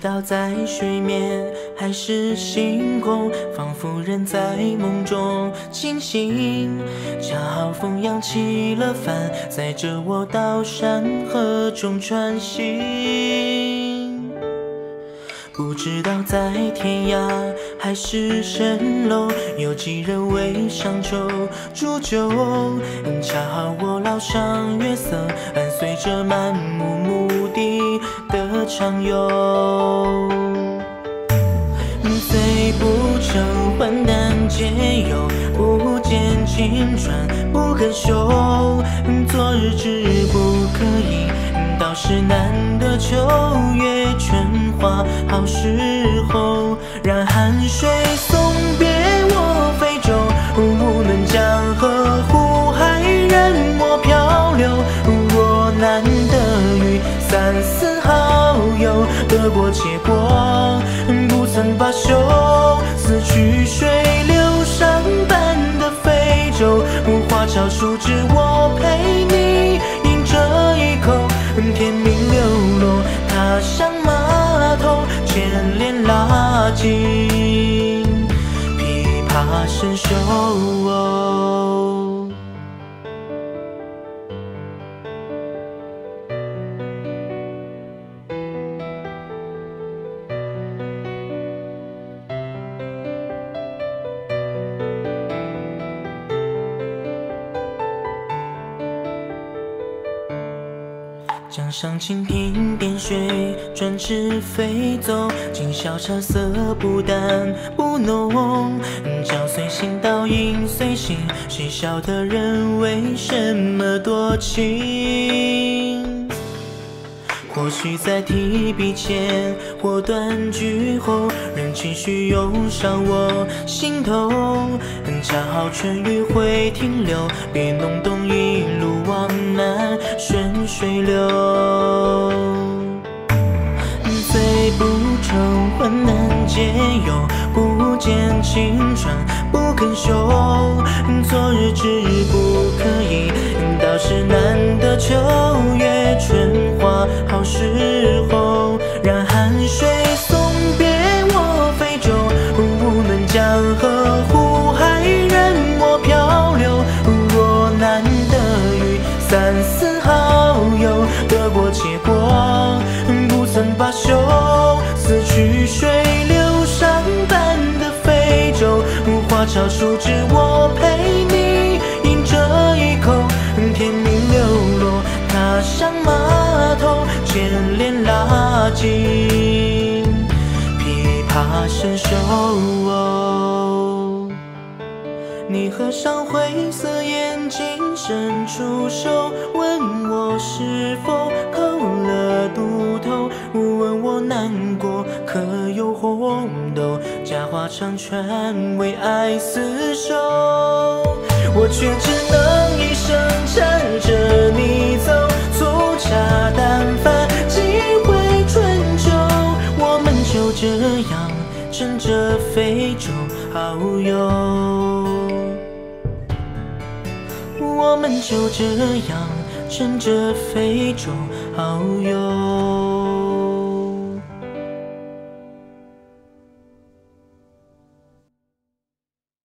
道在睡眠还是星空，仿佛人在梦中清醒。恰好风扬起了帆，载着我到山河中穿行。不知道在天涯还是蜃楼，有几人为乡愁煮酒。恰好我老上月色，伴随着漫无目的的畅游。醉不成欢淡皆有，不见青春不肯休。昨日之不可以，到是难得秋月春花好时候。让汗水琵琶声休。江上蜻蜓点水，转翅飞走。今宵茶色不淡不浓，角随心倒影随心。谁笑的人为什么多情？或许在提笔前，或断句后，任情绪涌上我心头。恰好春雨会停留，别弄懂一路往南顺水流。醉不成欢难解忧，不见青春不肯休。昨日之不三四好友，得过且过，不曾罢休。似曲水流觞般的非洲，花草树枝我陪你饮这一口。天明流落，踏上码头，牵连拉近，琵琶声休。你合上灰色眼睛，伸出手，问我是否够了渡头，问我难过可有红豆，假话长传为爱厮守，我却只能一生缠着你走，粗茶淡饭几回春秋，我们就这样乘着非洲遨游。就这样乘着飞舟遨游。